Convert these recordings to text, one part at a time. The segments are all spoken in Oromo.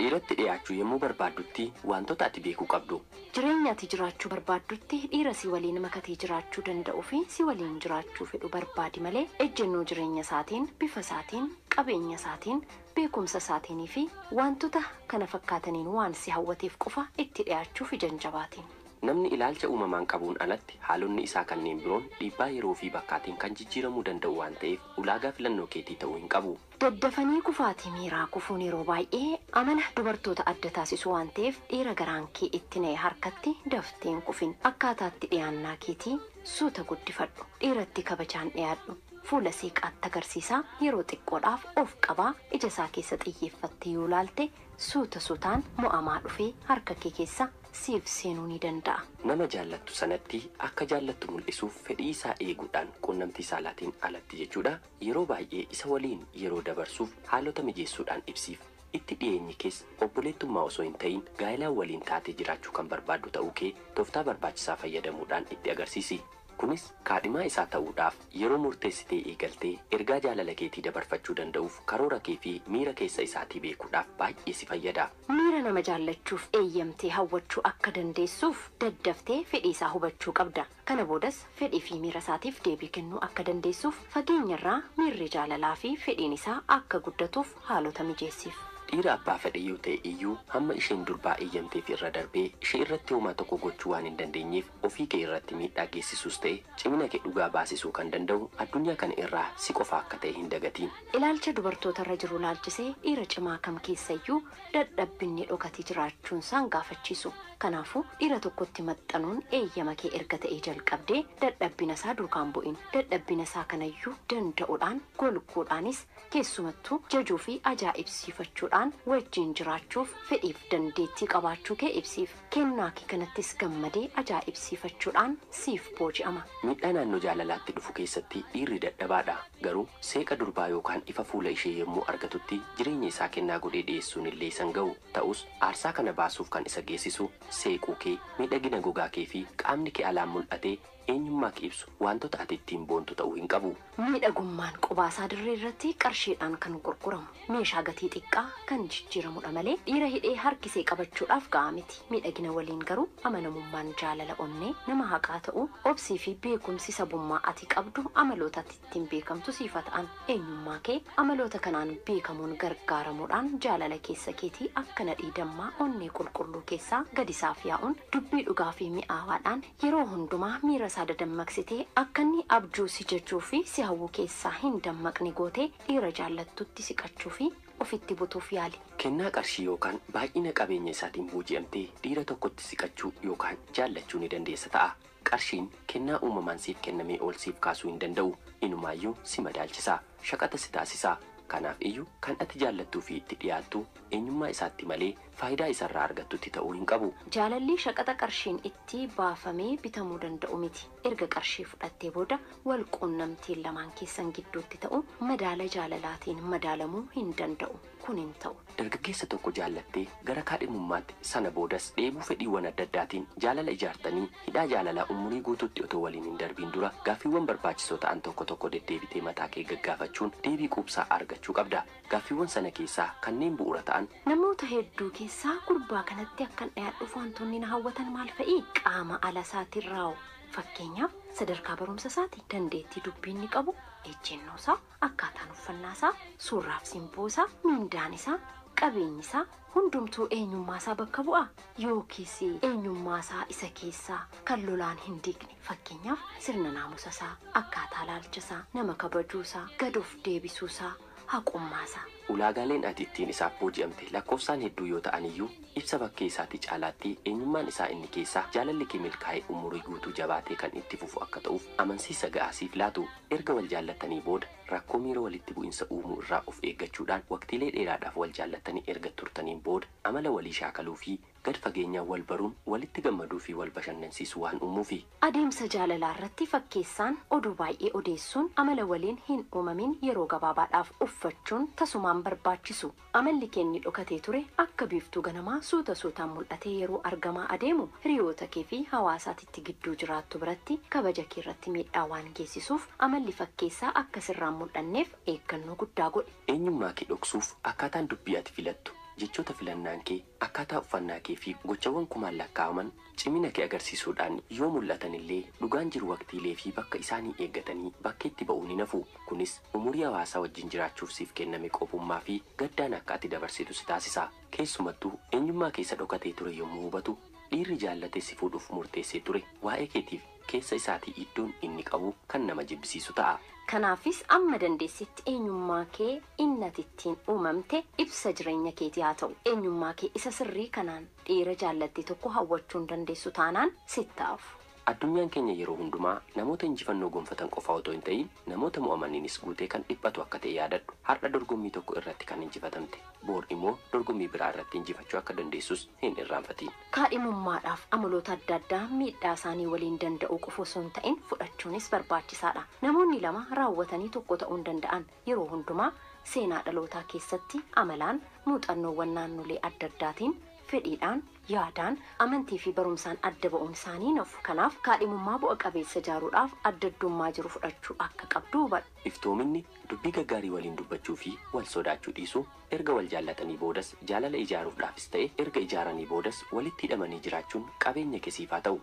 Dhiiratti dhiyaachuu yommuu barbaaddutti wantoota ati beekuu qabdu. Jireenya ati jiraachuu barbaaddutti dhiira si waliin makatee jiraachuu danda'uu fi si waliin jiraachuu fedhu barbaadi malee ejjennoo jireenya isaatiin, bifa isaatiin, qabeenya isaatiin, beekumsa isaatiinii fi wantoota kana fakkaataniin waan si hawwateef qofa itti dhiyaachuuf ija hin jabaatiin. Namni ilaalcha uumamaan qabuun alatti haalonni isaa kanneen biroon dhiibbaa yeroo fi bakkaatiin kan jijjiiramuu danda'u waan ta'eef ulaagaa filannoo keetii ta'uu hin qabu. Daddafanii kufaatii miiraa kufuun yeroo baay'ee amala dubartoota adda taasisu waan ta'eef dhiira garaan kee itti na'e harkatti dafteen kufin akkaataatti dhiyaannaa keetii suuta guddifadhu. Dhiiratti kabajaan dhiyaadhu. Fuula seeqaatti agarsiisaa yeroo xiqqoodhaaf of qabaa. Ija isaa keessa xiyyeeffattee yoo laalte suuta suutaan mo'amaa dhufee harka kee keessa siif seenuu ni danda'a. Nama jaallattu sanatti akka jaallattu mul'isuuf fedhii isaa eeguudhaan quunnamtii saalaatiin alatti jechuudha. Yeroo baay'ee isa waliin yeroo dabarsuuf haalota mijeessuudhaan ibsiif. Itti dhiyeenyi keessa obboleettummaa osoo hin ta'in gaa'ilaan waliin taatee jiraachuu kan barbaaddu ta'uu kee tooftaa barbaachisaa fayyadamuudhaan itti agarsiisi. Kunis kaadhimaa isaa ta'uudhaaf yeroo murteessitee eegaltee ergaa jaalala keetii dabarfachuu danda'uuf karoora kee fi miira keessa isaatii beekuudhaaf baay'ee si fayyada. Miira nama jaallachuuf eeyyamtee hawwachuu akka dandeessuuf daddaftee fedhii isaa hubachuu qabda. Kana boodas fedhii fi miira isaatiif deebii kennuu akka dandeessuuf fageenyarraa miirri jaalalaa fi fedhiin isaa akka guddatuuf haalota mijeessiif. Dhiira abbaa fedhe yoo ta'e iyyuu hamma isheen durbaa eeyyamteef irra darbee ishee irratti homaa tokko gochuu waan hin dandeenyeef ofii kee irratti miidhaa geessisuus ta'e cimina kee dhugaa baasisuu kan danda'u addunyaa kana irraa si qofa akka ta'e hin dagatiin. Ilaalcha dubartoota irra jiru laalchisee dhiira cimaa kam keessayyuu dadhabbinni dhokatee jiraachuun isaan gaafachiisu. Kanaafuu dhiira tokkotti maxxanuun eeyyama kee erga ta'ee jalqabdee dadhabbina isaa duukaan bu'in dadhabbina isaa kanayyuu danda'uudhaan golguudhaanis keessumattuu jajuu fi ajaa'ibsiifachuudhaan wajjin jiraachuuf fedhiif dandeettii qabaachuu kee ibsiif kennaa kee kanattis gammadee ajaa'ibsiifachuudhaan siif booji'ama. Miidhaa naannoo jaalalaatti dhufu keessatti dhiirri dadhabaadha. Garuu seeqa durbaa yookaan ifa fuula ishee yommuu argatutti jireenya isaa kennaa godhee dhiyeessuun illee isan ga'u. Ta'us aarsaa kana baasuuf kan isa geessisu seequu kee, miidhagina gogaa kee fi qaamni kee alaan mul'atee eenyummaa kee ibsu wantoota ati ittiin boontu ta'uu hin qabu. Miidhagummaan qubaasaa dirree irratti qarshiidhaan kan gurguramu meeshaa gatii xiqqaa kan jijjiiramudha malee dhiira hidhee harkisee qabachuudhaaf ga'a miti. Miidhagina waliin garuu amanamummaan jaalala onnee nama haqaa ta'uu obsii fi beekumsi sabummaa ati qabdu amaloota ati ittiin beekamtu siifa ta'an eenyummaa kee amaloota kanaan beekamuun gargaaramuudhaan jaalala keessa keetii akka nadhii dammaa onnee qulqulluu keessaa gadi isaaf yaa'uun dubbii dhugaa fi mi'aawaadhaan yeroo hundumaa miira isaa dadammaqsitee akka inni abjuu si jajuu fi si hawwuu keessaa hin dammaqne gootee dhiira jaallattutti siqachuu fi ofitti butuuf yaali. Kennaa qarshii yookaan baay'ina qabeenya isaatiin booji'amtee dhiira tokkotti siqachuu yookaan jaallachuu ni dandeessa ta'a. Qarshiin kennaa uumamaan siif kennamee ol siif kaasuu hin danda'u. Inumaayyuu si madaalchisaa. Shaqaxa si taasisaa. Kanaaf iyyuu kan ati jaallattuu fi itti dhiyaattu eenyummaa isaatti malee faayidaa isarraa argattutti ta'uu hin qabu. Jaalalli shaqaxa qarshiin itti baafamee bitamuu danda'u miti. Erga qarshii fudhattee booda wal quunnamtiin lamaan keessan gidduutti ta'u madaala jaalalaatiin madaalamuu hin danda'u. Kun hin ta'u. Dargaggeessa tokko jaallattee gara kaadhimummaatti sana boodas dheebuu fedhiiwwan adda addaatiin jaalala ijaartanii hidhaa jaalalaa umurii guutuutti otoo waliin hin darbiin dura gaaffiiwwan barbaachisoo ta'an tokko tokko deddeebitee mataa kee gaggaafachuun deebii quubsaa argachuu qabda. Gaaffiiwwan sana keessaa kanneen bu'uura ta'an Namoota hedduu keessaa gurbaa kanatti akkan dhiyaadhuuf wantoonni na hawwatan maal fa'i? Qaama ala isaatiin raa'u. Fakkeenyaaf sadarkaa barumsa isaati dandeettii dubbii inni qabu. Ejjennoo isaa akkaataan uffannaa isaa suurraaf simboo isaa miindaan isaa qabeenyi isaa hundumtuu eenyummaa isaa bakka bu'a yookiis eenyummaa isaa isa keessaa kan lolaan hin diigne. Fakkeenyaaf sirna naamusa isaa akkaataa laalcha isaa nama kabajuu isaa gadoof deebisuu isaa haqummaa isaa Ulaagaaleen ati ittiin isaaf booji'amte lakkoofsaan hedduu yoo ta'an iyyuu ibsa bakkee isaatti caalaatti eenyummaan isaa inni keessaa jaalalli kee milkaa'ee umurii guutuu jabaatee kan itti fufu akka ta'uuf amansiisa ga'aasiif laatu erga wal jaallatanii booda rakkoo miira walitti bu'insa uumuu irraa of eeggachuudhaan waqtiilee dheeraadhaaf wal jaallatanii erga turtaniin booda amala walii shaakaluu fi gad fageenyaan wal baruun walitti gammaduu fi wal bashannansiisuu waan uumuufi. Adeemsa jaalalaa irratti fakkeessaan oduu baay'ee odeessuun amala waliin hin uumamin yeroo gabaabaadhaaf uffachuun tasumaan barbaachisu. Amalli kenni dhokatee ture akka biiftuu ganamaa suuta suutaan mul'atee yeroo argamaa adeemu hiriyoota kee fi hawaasaatitti gidduu jiraattu biratti kabaja kee irratti miidhaa waan geessisuuf amalli fakkeessaa akka sirraan mul'anneef eeggannoo guddaa godhe. Eenyummaa kee dhoksuuf akkaataan dubbii ati filattu jechoota filannaan kee akkaataa uffannaa kee fi gochawwan kumaan lakkaa'aman cimina kee agarsiisuudhaan yoo mul'atan illee dhugaan jiru waqtiilee fi bakka isaanii eeggatanii bakkeetti ba'uu ni nafu. Kunis umurii hawaasaa wajjin jiraachuuf siif kenname qopummaa fi gaddaan akka ati dabarsitu si taasisa. Keessumattuu eenyummaa keessa dhokatee ture yommuu hubatu dhiirri jaallatee si fuudhuuf murteessee ture waa'ee keetiif keessa isaatii iddoon inni qabu kan nama jibbisiisu ta'a. Kanaafis amma dandeessitti eenyummaa kee innatittiin uumamte ibsa jireenya keetii haa ta'u eenyummaa kee isa sirrii kanaan dhiira jaallatte tokko hawwachuu hin dandeessu taanaan sittaafu. Addunyaan keenya yeroo hundumaa namoota injifannoo gonfatan qofa otoo hin ta'in namoota mo'amaniinis guutee kan dhiphatu akka ta'e yaadadhu. Har'a dorgommii tokko irratti kan injifatamte. Boor immoo dorgommii biraa irratti injifachuu akka dandeessus hin irraanfatiin. Kaadhimummaadhaaf amaloota adda addaa miidhaa isaanii waliin danda'uu qofa osoo hin ta'in fudhachuunis barbaachisaadha. Namoonni lama raawwatanii tokko ta'uu hin danda'an yeroo hundumaa seenaa dhalootaa keessatti amalaan muuxannoowwan naannolee adda addaatiin fedhiidhaan yaadaan amantii fi barumsaan adda ba'uun isaanii nafu kanaaf kaadhimummaa bu'a qabeessa ijaaruudhaaf adda addummaa jiru fudhachuu akka qabdu hubadhu. Iftoominni dubbii gaggaarii waliin dubbachuu fi wal sodaachuu dhiisuu erga wal jaallatanii boodas jaalala ijaaruudhaafis ta'e erga ijaaranii boodas walitti hidhamanii jiraachuun qabeenya keessiif haa ta'u.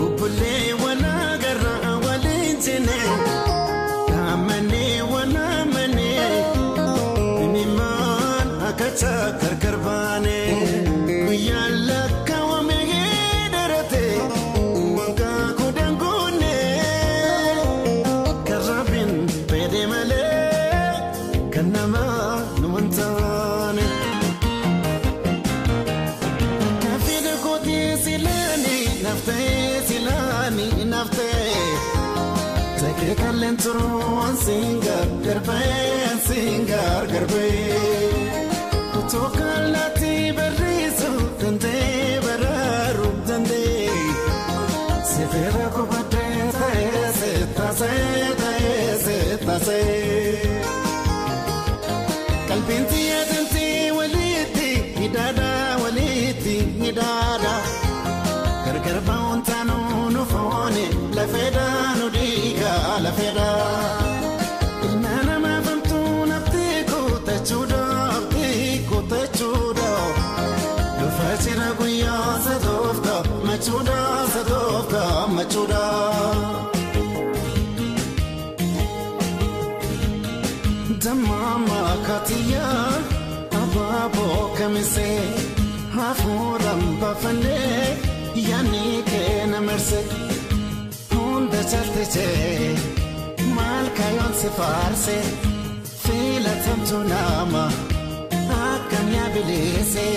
Bubbulee walaa garraa waliin jennee kaamannee walaa mannee mimmaan akka gargar baanee naftee silaanii naftee Sakee kalleen turuun siingar garbee siingar garbee Otoo kallattii barreessu dandee baraaru dandee Seefera kophatee ta'ee seetaasee ta'ee seetaasee. jaalchaatti jee maal kayoonsi faarse filatamtu nama akka mi'a biliise.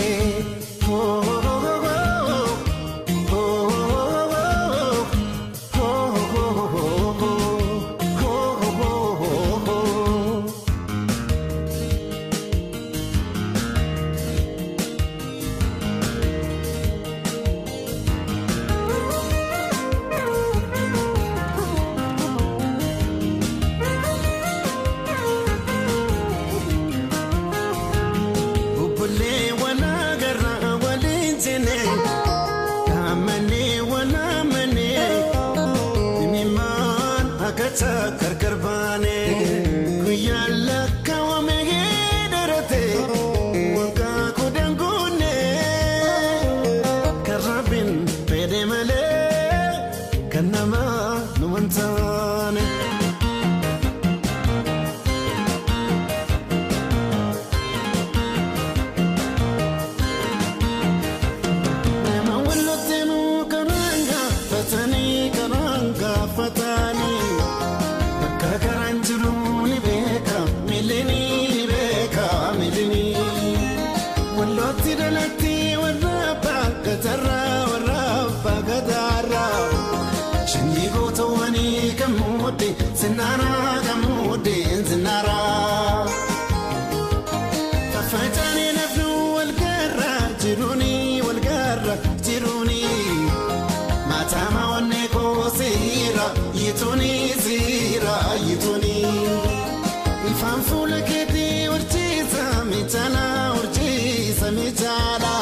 jaala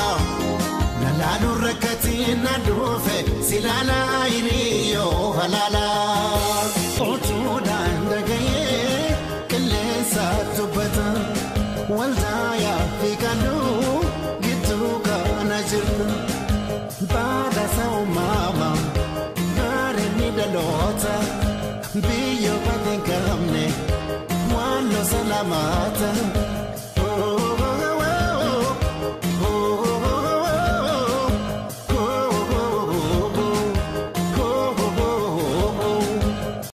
lalaaluun rakkatiin na dhufe si laalaa hiriyyoo halaalaa. Otuudhaan dhagahee qilleensa dubbata waldaa yaafi kalluu gidduu kana jirtu. Baala sa'u maama baaree ni dhaloota biyya baatee gamne waan loosa lamaata.